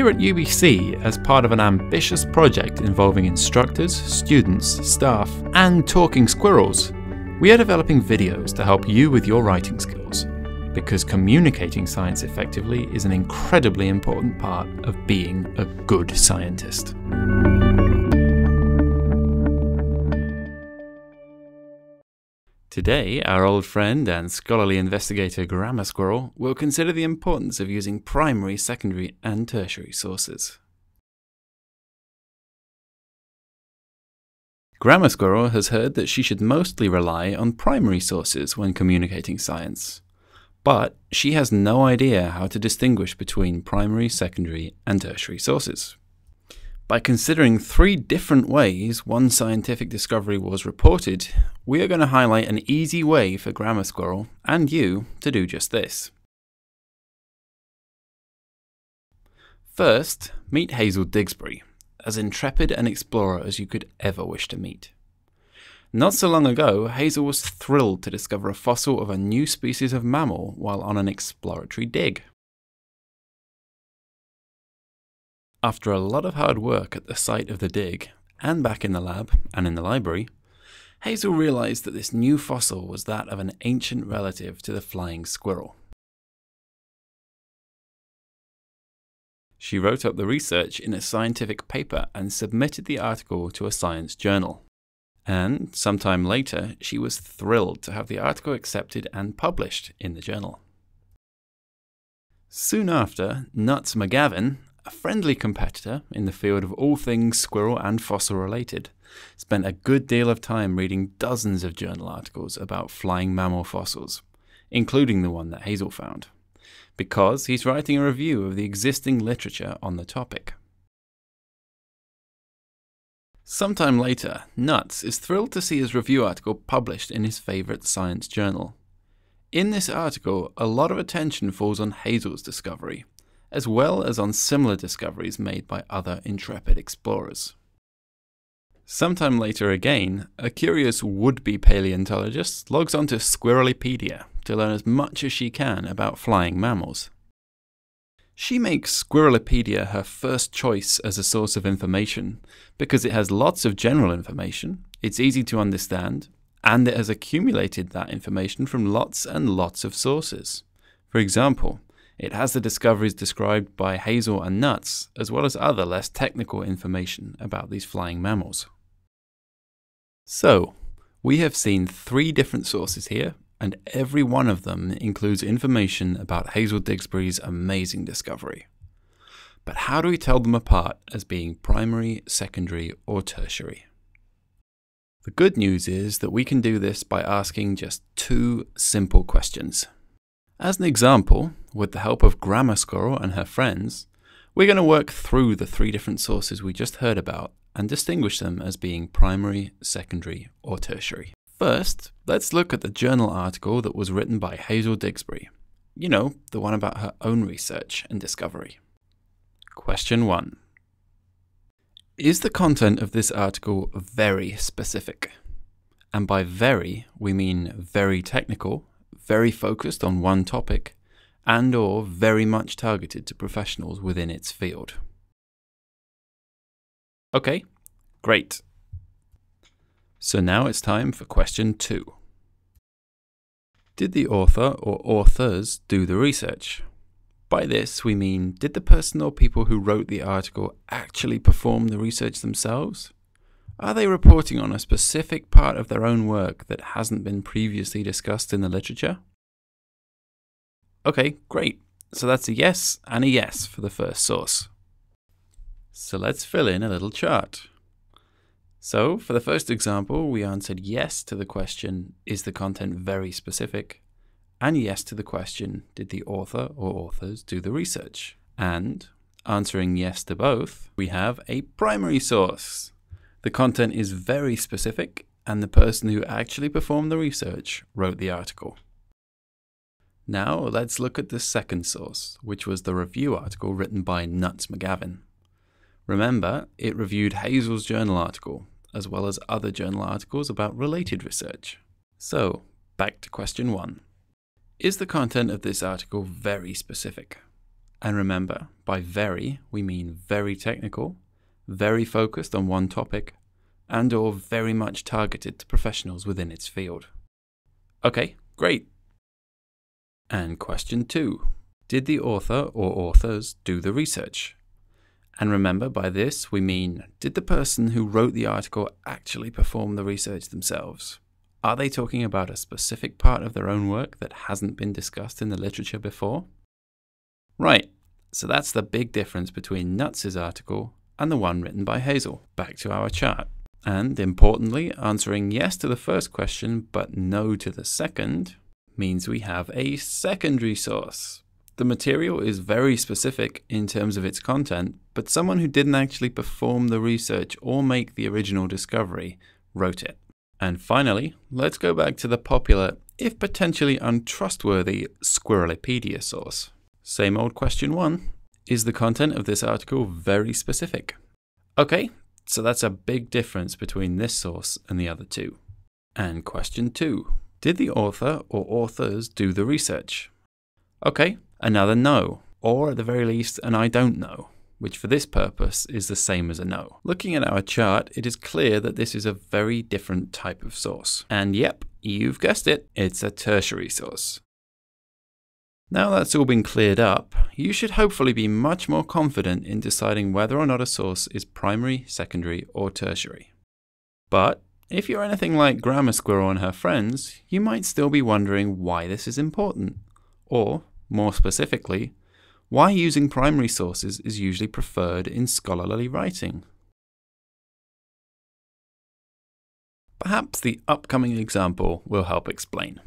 Here at UBC, as part of an ambitious project involving instructors, students, staff, and talking squirrels, we are developing videos to help you with your writing skills. Because communicating science effectively is an incredibly important part of being a good scientist. Today, our old friend and scholarly investigator Grammar Squirrel will consider the importance of using primary, secondary, and tertiary sources. Grammar Squirrel has heard that she should mostly rely on primary sources when communicating science. But she has no idea how to distinguish between primary, secondary, and tertiary sources. By considering three different ways one scientific discovery was reported, we are going to highlight an easy way for Grammar Squirrel and you to do just this. First, meet Hazel Digsbury, as intrepid an explorer as you could ever wish to meet. Not so long ago, Hazel was thrilled to discover a fossil of a new species of mammal while on an exploratory dig. After a lot of hard work at the site of the dig, and back in the lab and in the library, Hazel realized that this new fossil was that of an ancient relative to the flying squirrel. She wrote up the research in a scientific paper and submitted the article to a science journal. And sometime later, she was thrilled to have the article accepted and published in the journal. Soon after, Nuts McGavin, a friendly competitor in the field of all things squirrel and fossil related, spent a good deal of time reading dozens of journal articles about flying mammal fossils, including the one that Hazel found, because he's writing a review of the existing literature on the topic. Sometime later, Nuts is thrilled to see his review article published in his favourite science journal. In this article, a lot of attention falls on Hazel's discovery, as well as on similar discoveries made by other intrepid explorers. Sometime later again, a curious would-be paleontologist logs onto Squirrelipedia to learn as much as she can about flying mammals. She makes Squirrelipedia her first choice as a source of information because it has lots of general information, it's easy to understand, and it has accumulated that information from lots and lots of sources. For example, it has the discoveries described by Hazel and Nuts, as well as other less technical information about these flying mammals. So, we have seen three different sources here, and every one of them includes information about Hazel Digsbury's amazing discovery. But how do we tell them apart as being primary, secondary, or tertiary? The good news is that we can do this by asking just two simple questions. As an example, with the help of Grammar Squirrel and her friends, we're going to work through the three different sources we just heard about and distinguish them as being primary, secondary, or tertiary. First, let's look at the journal article that was written by Hazel Digsbury. You know, the one about her own research and discovery. Question 1 Is the content of this article very specific? And by very, we mean very technical very focused on one topic and or very much targeted to professionals within its field. Okay, great. So now it's time for question 2. Did the author or authors do the research? By this, we mean did the person or people who wrote the article actually perform the research themselves? Are they reporting on a specific part of their own work that hasn't been previously discussed in the literature? Okay, great. So that's a yes and a yes for the first source. So let's fill in a little chart. So for the first example, we answered yes to the question, is the content very specific? And yes to the question, did the author or authors do the research? And answering yes to both, we have a primary source. The content is very specific, and the person who actually performed the research wrote the article. Now let's look at the second source, which was the review article written by Nuts McGavin. Remember, it reviewed Hazel's journal article, as well as other journal articles about related research. So, back to question one. Is the content of this article very specific? And remember, by very, we mean very technical, very focused on one topic, and or very much targeted to professionals within its field. Okay, great. And question two. Did the author or authors do the research? And remember, by this we mean, did the person who wrote the article actually perform the research themselves? Are they talking about a specific part of their own work that hasn't been discussed in the literature before? Right, so that's the big difference between Nuts' article and the one written by Hazel. Back to our chart. And importantly, answering yes to the first question but no to the second means we have a secondary source. The material is very specific in terms of its content, but someone who didn't actually perform the research or make the original discovery wrote it. And finally, let's go back to the popular, if potentially untrustworthy, Squirrelipedia source. Same old question one. Is the content of this article very specific? Okay, so that's a big difference between this source and the other two. And question two. Did the author or authors do the research? Okay, another no, or at the very least, an I don't know which for this purpose is the same as a no. Looking at our chart, it is clear that this is a very different type of source. And yep, you've guessed it, it's a tertiary source. Now that's all been cleared up, you should hopefully be much more confident in deciding whether or not a source is primary, secondary, or tertiary. But if you're anything like Grammar Squirrel and her friends, you might still be wondering why this is important, or, more specifically, why using primary sources is usually preferred in scholarly writing. Perhaps the upcoming example will help explain.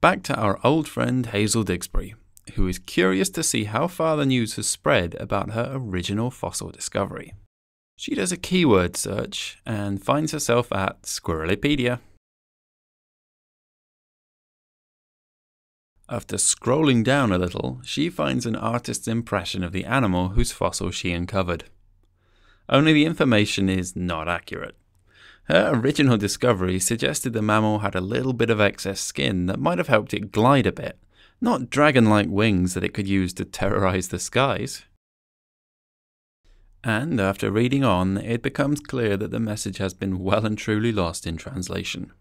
Back to our old friend Hazel Digsbury, who is curious to see how far the news has spread about her original fossil discovery. She does a keyword search and finds herself at Squirrelipedia. After scrolling down a little, she finds an artist's impression of the animal whose fossil she uncovered. Only the information is not accurate. Her original discovery suggested the mammal had a little bit of excess skin that might have helped it glide a bit, not dragon like wings that it could use to terrorize the skies. And after reading on, it becomes clear that the message has been well and truly lost in translation.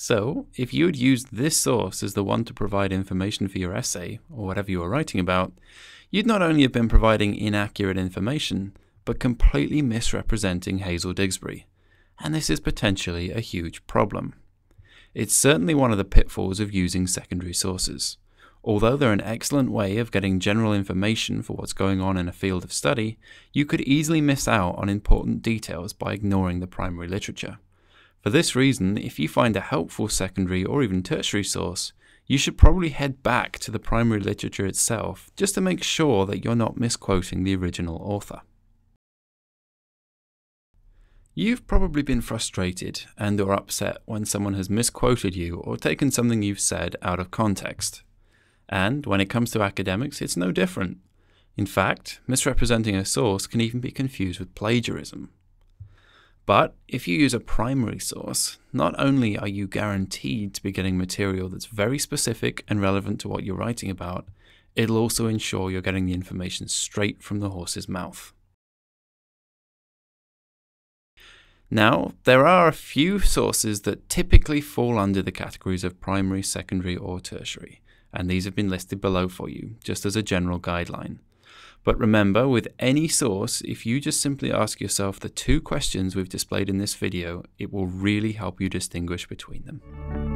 So, if you had used this source as the one to provide information for your essay, or whatever you were writing about, you'd not only have been providing inaccurate information, but completely misrepresenting Hazel Digsbury. And this is potentially a huge problem. It's certainly one of the pitfalls of using secondary sources. Although they're an excellent way of getting general information for what's going on in a field of study, you could easily miss out on important details by ignoring the primary literature. For this reason, if you find a helpful secondary or even tertiary source, you should probably head back to the primary literature itself just to make sure that you're not misquoting the original author. You've probably been frustrated and or upset when someone has misquoted you or taken something you've said out of context. And when it comes to academics, it's no different. In fact, misrepresenting a source can even be confused with plagiarism. But if you use a primary source, not only are you guaranteed to be getting material that's very specific and relevant to what you're writing about, it'll also ensure you're getting the information straight from the horse's mouth. Now, there are a few sources that typically fall under the categories of primary, secondary, or tertiary, and these have been listed below for you, just as a general guideline. But remember, with any source, if you just simply ask yourself the two questions we've displayed in this video, it will really help you distinguish between them.